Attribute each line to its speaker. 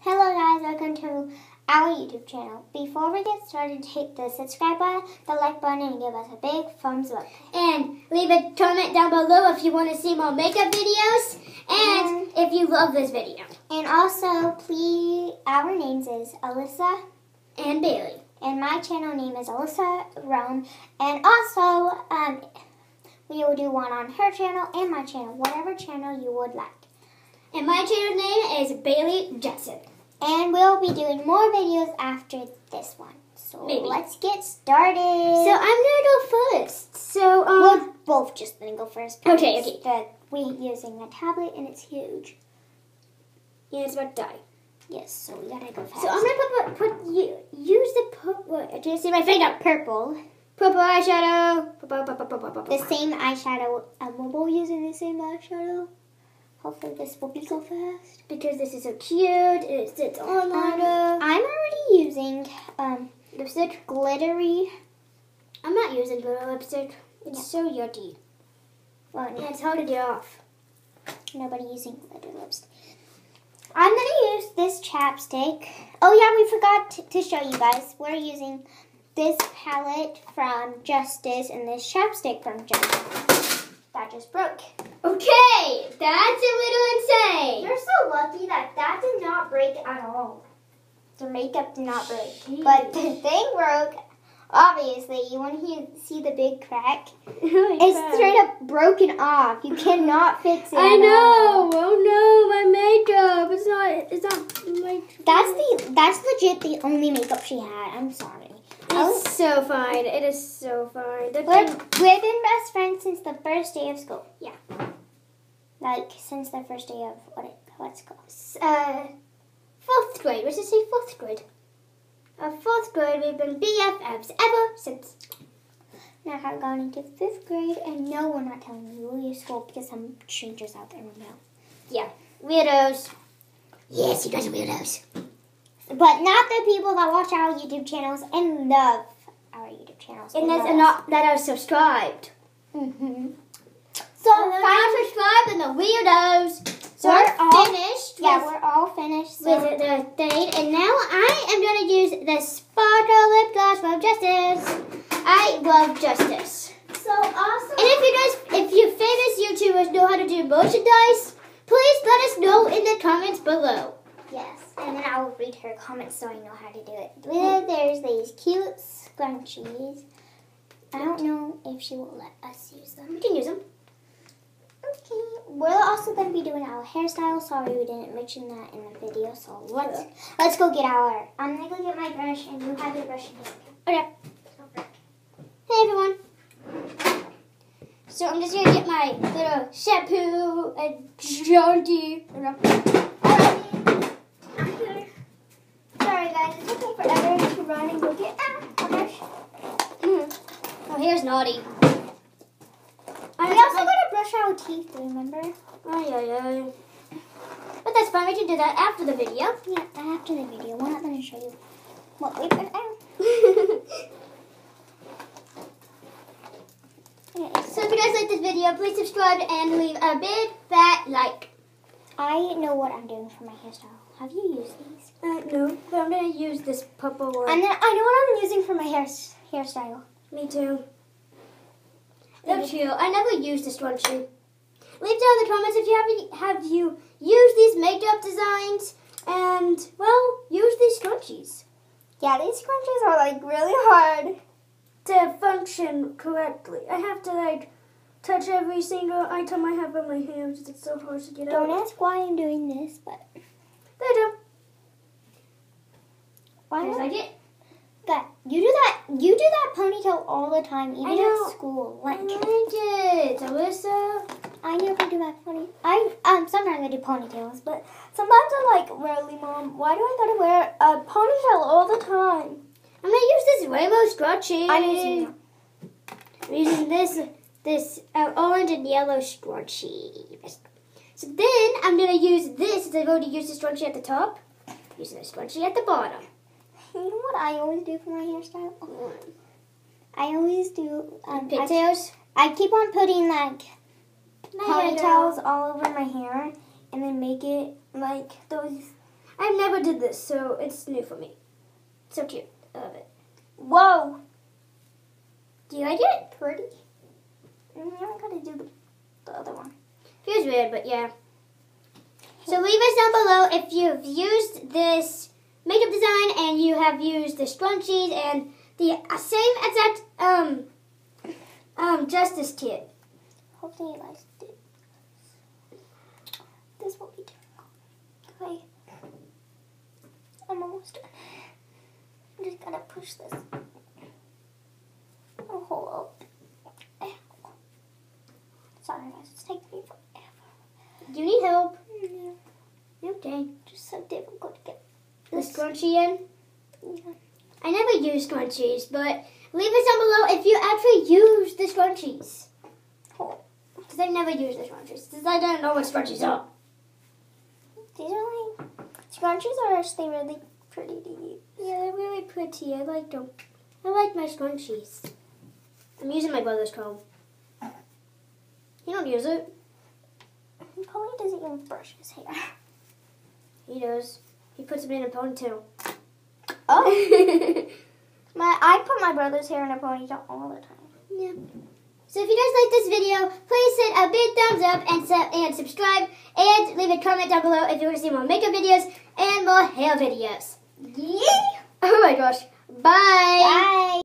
Speaker 1: Hello guys, welcome to our YouTube channel. Before we get started, hit the subscribe button, the like button, and give us a big thumbs up.
Speaker 2: And leave a comment down below if you want to see more makeup videos and if you love this video.
Speaker 1: And also, please, our names is Alissa,
Speaker 2: And Bailey.
Speaker 1: and my channel name is Alissa Rome. And also, um, we will do one on her channel and my channel, whatever channel you would like.
Speaker 2: And my channel name is Bailey Jackson.
Speaker 1: And we'll be doing more videos after this one. So
Speaker 2: Maybe.
Speaker 1: let's get started.
Speaker 2: So I'm gonna go first. So um
Speaker 1: We're both just gonna go first.
Speaker 2: Okay,
Speaker 1: because The, we're using a tablet and it's huge.
Speaker 2: yeah, it's about to die.
Speaker 1: Yes, so we gotta go fast.
Speaker 2: So I'm gonna put put, put you use the purple do you see my finger?
Speaker 1: purple.
Speaker 2: Purple eyeshadow. Purple, purple, purple, purple,
Speaker 1: The same eyeshadow. Um, we're both using the same eyeshadow. Hopefully this will be so fast.
Speaker 2: because this is so cute. It's it's on
Speaker 1: Um. I'm already using um
Speaker 2: Lipstick.
Speaker 1: glittery.
Speaker 2: I'm not using glitter lipstick. It's so yucky.
Speaker 1: Well,
Speaker 2: And it's hard to get off.
Speaker 1: nobody using glitter lipstick. I'm gonna use this chapstick. Oh yeah, we forgot to show you guys. We're using this palette from Justice and this chapstick from Justice. That just broke.
Speaker 2: Okay, that's a little insane.
Speaker 1: You're so lucky that that did not break at all. The makeup did not break, but the thing broke. Obviously, you want to see the big crack. Oh It's straight up broken off. You cannot fix it.
Speaker 2: I know.
Speaker 1: all.
Speaker 2: Oh no, my makeup. It's not. It's not my.
Speaker 1: That's the that's legit the only makeup she had. I'm sorry. Oh,
Speaker 2: It's so fine. It is so fine.
Speaker 1: We're, we've been best friends since the first day of school.
Speaker 2: Yeah.
Speaker 1: Like since the first day of what it what's called.
Speaker 2: uh, fourth grade. Let's just say fourth grade. Uh, fourth grade. We've been BFFs ever since.
Speaker 1: Now I've gone into fifth grade, and no, we're not telling you your school because some strangers out there will know.
Speaker 2: Yeah, weirdos. Yes, you guys are weirdos.
Speaker 1: But not the people that watch our YouTube channels and love our YouTube channels.
Speaker 2: And that's not that are subscribed.
Speaker 1: Mm-hmm. So finally,
Speaker 2: not and the weirdos. So
Speaker 1: We're
Speaker 2: we're
Speaker 1: all-
Speaker 2: finished.
Speaker 1: yeah,
Speaker 2: with-
Speaker 1: we're all finished. So
Speaker 2: with the thing, and now I am gonna use the Sparkle Lip Gloss from Justice. I love Justice.
Speaker 1: so awesome.
Speaker 2: And if you guys, if you famous YouTubers know how to do motion dice, please let us know in the comments below.
Speaker 1: Yes, and then I will read her comments so I know how to do it. There's these cute scrunchies. I don't know if she will let us use them.
Speaker 2: We can use them.
Speaker 1: We're also going to be doing our hairstyle. Sorry we didn't mention that in the video. So let's let's go get our. I'm gonna go get my brush, and you have your brush in here.
Speaker 2: Okay. Hey everyone. So I'm just gonna get my little shampoo and jaunty.
Speaker 1: Alrighty. I'm here. Sorry guys, it took me forever to run and go get ah, brush.
Speaker 2: Mm. Oh, here's naughty.
Speaker 1: We also gotta brush our teeth. Remember?
Speaker 2: Oh yeah, yeah. But that's fine. We can do that after the video.
Speaker 1: Yeah, after the video. We're not gonna show you what we put out. Okay,
Speaker 2: so if you guys like this video, please subscribe and leave a big fat like.
Speaker 1: I know what I'm doing for my hairstyle. Have you used these?
Speaker 2: Uh, no, but I'm gonna use this purple one.
Speaker 1: And then I know what I'm using for my hair hairstyle.
Speaker 2: Me too. That's true. I never used this one too. Leave down in the comments if you have have you used these makeup designs and well, use these scrunchies
Speaker 1: Yeah, these scrunchies are like really hard.
Speaker 2: to function correctly. I have to like touch every single item I have on my hands. It's so hard to get
Speaker 1: Don't
Speaker 2: out.
Speaker 1: ask why I'm doing this, but
Speaker 2: There you
Speaker 1: why
Speaker 2: go.
Speaker 1: not?
Speaker 2: like it?
Speaker 1: That you do that you do that ponytail all the time, even
Speaker 2: I
Speaker 1: at school.
Speaker 2: I
Speaker 1: Like
Speaker 2: like it, Alissa.
Speaker 1: I never do my pony. I um sometimes I do ponytails, but sometimes I'm like, really, mom, why do I gotta wear a ponytail all the time?
Speaker 2: I'm gonna use this rainbow scrunchie.
Speaker 1: I'm using
Speaker 2: I'm using this this uh, orange and yellow scrunchie. So then I'm gonna use this since I've already used the scrunchie at the top. Using the scrunchie at the bottom.
Speaker 1: You know what I always do for my hairstyle? I always do um, I,
Speaker 2: Pigtails.
Speaker 1: I keep on putting like
Speaker 2: My
Speaker 1: ponytails all over my hair, and then make it like those
Speaker 2: I've never did this, so it's new for me. So cute. I love it.
Speaker 1: Whoa.
Speaker 2: Do you like it?
Speaker 1: Pretty. Mm, I gotta do the, the other one.
Speaker 2: Feels weird, but yeah. So leave us down below if you've used this makeup design and you have used the scrunchies and the same exact um um justice kit.
Speaker 1: Hopefully you liked it. This will be done. Okay. I'm almost done. I'm just gonna push this. Oh, hold up. Sorry guys, it's taking me forever.
Speaker 2: Do you need help?
Speaker 1: Yeah,
Speaker 2: Okay.
Speaker 1: just so difficult to get
Speaker 2: The scrunchie in?
Speaker 1: Yeah.
Speaker 2: I never use scrunchies, but leave us down below if you actually use the scrunchies. Because I never use the scrunchies. Because I don't know what scrunchies are.
Speaker 1: these are like scrunchies are actually really pretty to use.
Speaker 2: Yeah, they're really pretty. I like them. I like my scrunchies. I'm using my brother's comb. He don't use it.
Speaker 1: He probably doesn't even brush his hair.
Speaker 2: He does. He puts it in a ponytail.
Speaker 1: Oh, my I put my brother's hair in a ponytail all the time.
Speaker 2: yeah. So if you guys like this video, please hit a big thumbs up and su- and subscribe and leave a comment down below if you want to see more makeup videos and more hair videos.
Speaker 1: Yeah.
Speaker 2: Oh my gosh. Bye.
Speaker 1: Bye.